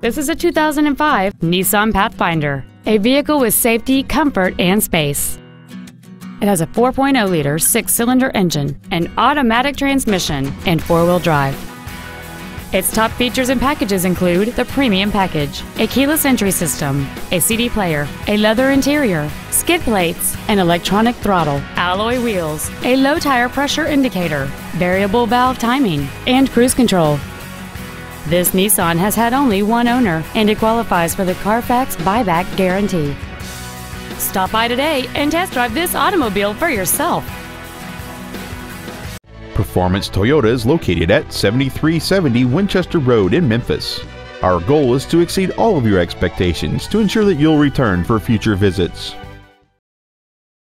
This is a 2005 Nissan Pathfinder, a vehicle with safety, comfort, and space. It has a 4.0-liter six-cylinder engine, an automatic transmission, and four-wheel drive. Its top features and packages include the premium package, a keyless entry system, a CD player, a leather interior, skid plates, an electronic throttle, alloy wheels, a low tire pressure indicator, variable valve timing, and cruise control. This Nissan has had only one owner and it qualifies for the Carfax buyback guarantee. Stop by today and test drive this automobile for yourself. Performance Toyota is located at 7370 Winchester Road in Memphis. Our goal is to exceed all of your expectations to ensure that you'll return for future visits.